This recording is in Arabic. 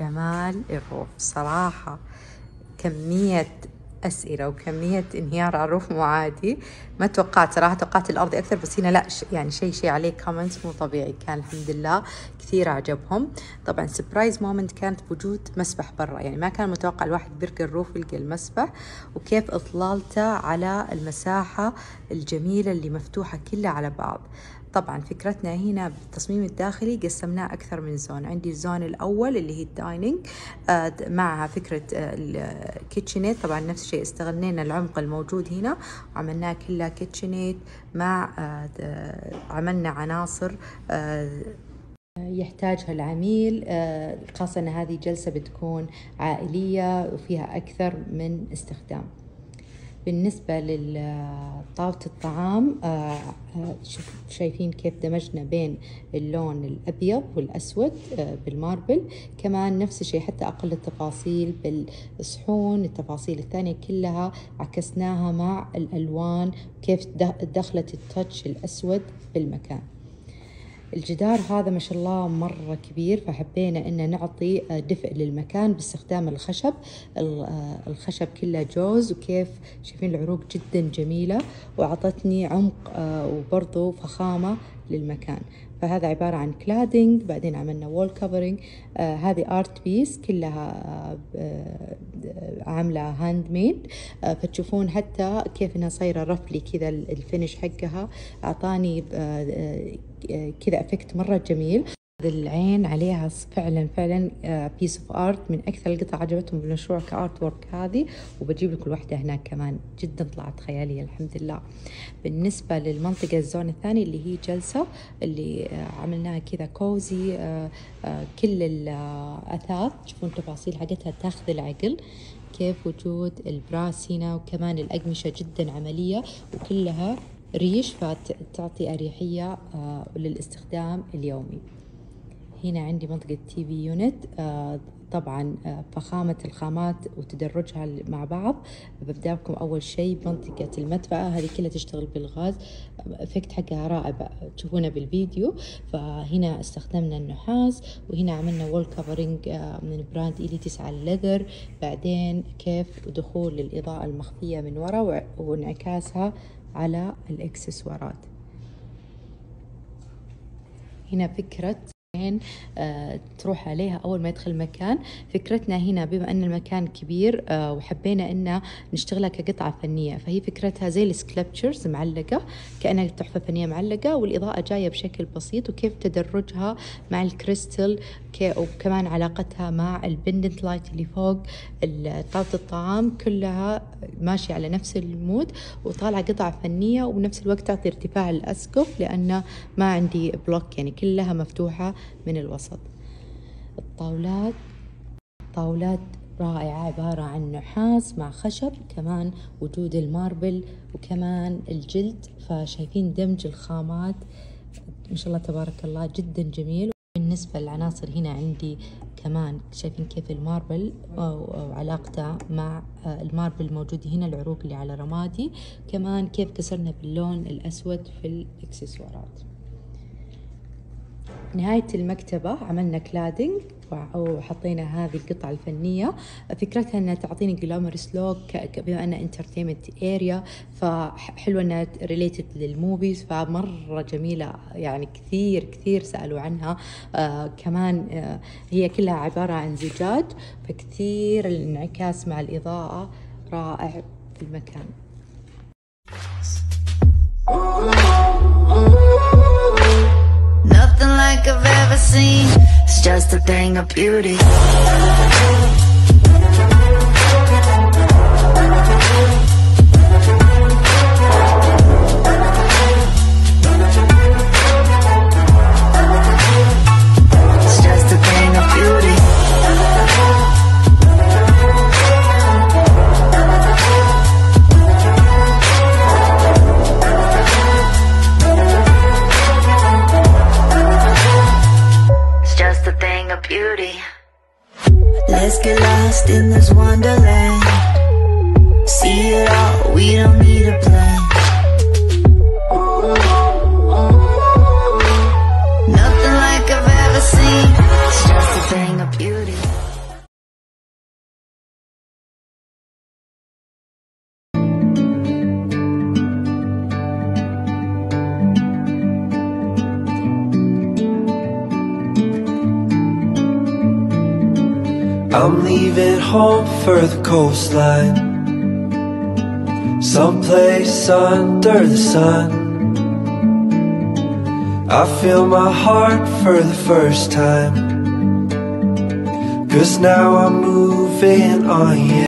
جمال ال roof. صراحة كمية أسئلة وكمية انهيار على ال roof مو عادي. ما توقعت صراحة توقعت الأرضي أكثر بس هنا لا. يعني شيء شيء عليه comments مو طبيعي. كان الحمد لله كثير عجبهم طبعا surprise moment كانت بوجود مسبح برا. يعني ما كان متوقع الواحد بيرقى ال roof يلقى المسبح. وكيف إطلالته على المساحة الجميلة اللي مفتوحة كلها على بعض. طبعا فكرتنا هنا بالتصميم الداخلي قسمناه أكثر من zone. عندي ال zone الأول اللي هي ال dining آه معها فكرة آه ال kitchenette طبعا نفس الشيء استغلينا العمق الموجود هنا وعملناه كلها kitchenette مع آه عملنا عناصر آه، يحتاجها العميل. خاصة أن هذه جلسة بتكون عائلية وفيها أكثر من استخدام. بالنسبة لطاولة الطعام آه، آه، شايفين كيف دمجنا بين اللون الأبيض والأسود آه، بالماربل. كمان نفس الشيء حتى أقل التفاصيل بالصحون التفاصيل الثانية كلها عكسناها مع الألوان كيف دخلت التاتش الأسود بالمكان. الجدار هذا ما شاء الله مرة كبير فحبينا إن نعطي دفء للمكان باستخدام الخشب. الخشب كله جوز وكيف شايفين العروق جدا جميلة وأعطتني عمق وبرضو فخامة للمكان. فهذا عبارة عن cladding بعدين عملنا wall covering آه هذه art piece كلها آه عاملة handmade آه فتشوفون حتى كيف إنها صايرة roughly كذا ال finish حقها. أعطاني آه كذا effect مرة جميل. العين عليها فعلا فعلا piece of art من أكثر القطع عجبتهم بالمشروع ك artwork هذه. وبجيب لكم واحدة هناك كمان. جدا طلعت خيالية الحمد لله. بالنسبة للمنطقة ال zone الثاني اللي هي جلسة اللي آه، عملناها كذا cozy آه، آه، كل الأثاث. تشوفون تفاصيل حقتها. تاخذ العقل. كيف وجود ال brass هنا. وكمان الأقمشة جدا عملية. وكلها ريش فتعطي أريحية للاستخدام اليومي. هنا عندي منطقة TV unit آه طبعا آه فخامة الخامات وتدرجها مع بعض. ببدأ لكم أول شيء بمنطقة المدفأة هذه كلها تشتغل بالغاز. ال effect حقها رائع تشوفونه بالفيديو. فهنا استخدمنا النحاس وهنا عملنا wall covering آه من brand إليتس ال leather بعدين كيف دخول الإضاءة المخفية من ورا وانعكاسها على الإكسسوارات. هنا فكرة العين آه تروح عليها أول ما يدخل المكان فكرتنا هنا بما أن المكان كبير آه وحبينا أن نشتغلها كقطعة فنية. فهي فكرتها زي ال sculptures معلقة كأنها تحفة فنية معلقة والإضاءة جاية بشكل بسيط وكيف تدرجها مع الكريستال وكمان علاقتها مع ال pendant light اللي فوق طاولة الطعام كلها ماشية على نفس ال mood وطالعة قطعة فنية وبنفس الوقت تعطي ارتفاع الأسقف لأن ما عندي block يعني كلها مفتوحة من الوسط. الطاولات طاولات رائعة عبارة عن نحاس مع خشب كمان وجود ال marble وكمان الجلد فشايفين دمج الخامات. ما شاء الله تبارك الله جدا جميل. بالنسبة للعناصر هنا عندي كمان شايفين كيف ال marble وعلاقته مع ال marble الموجود هنا العروق اللي على رمادي. كمان كيف كسرنا باللون الأسود في الإكسسوارات. نهاية المكتبة عملنا cladding وحطينا هذه القطعة الفنية. فكرتها إنها تعطيني glamorous look بما إنها entertainment area فحلوة إنها related لل movies فمرة جميلة يعني كثير كثير سألوا عنها. آه كمان آه هي كلها عبارة عن زجاج فكثير الانعكاس مع الإضاءة رائع في المكان. Nothing just a thing of beauty Let's get lost in this wonderland. See it all, we don't need a plan I'm leaving home for the coastline. Someplace under the sun. I feel my heart for the first time. Cause now I'm moving on, yeah